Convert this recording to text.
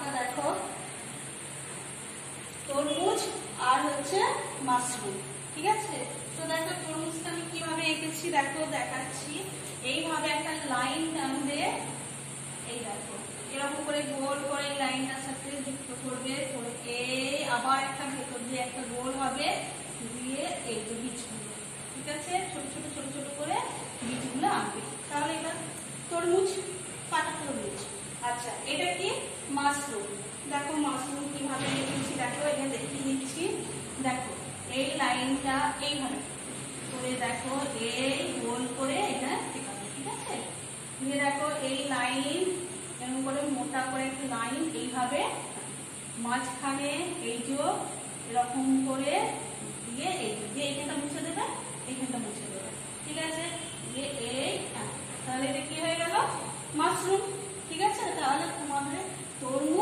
আঁকা দেখো। তরমুজ আর হচ্ছে মাশরুম, ঠিক আছে? তো দেখো তরমুজটা আমি কীভাবে এঁকেছি দেখো, দেখাচ্ছি। এইভাবে একটা লাইন টানবে এই দেখো, এরকম করে গোল করে লাইনটার সাথে যুক্ত করবে, করে এই আবার একটা ভেতর দিয়ে একটা গোল হবে, দিয়ে এই যে বীজগুলো, ঠিক আছে? ছোট ছোট ছোট ছোট করে বীজগুলো আনবে তাহলে এটা তরমুজ, পাতা তরমুজ। আচ্ছা এটা মাশরুম দেখো মাশরুম কীভাবে লিখেছি দেখো এখানে দেখিয়ে দিচ্ছি। দেখো এই লাইনটা এইভাবে। করে দেখো এই গোল করে এটা ঠিক আছে দিয়ে দেখো এই লাইন এরকম করে মোটা করে একটা লাইন এইভাবে। মাঝখানে এই যে এরকম করে দিয়ে এই দিয়ে এইখানটা মুছে দেবে এইখানটা মুছে দেবে। ঠিক আছে? দিয়ে এই হ্যাঁ, তাহলে এটা কি হয়ে গেল? মাশরুম ঠিক আছে? তাহলে তোমাদের Tunggu.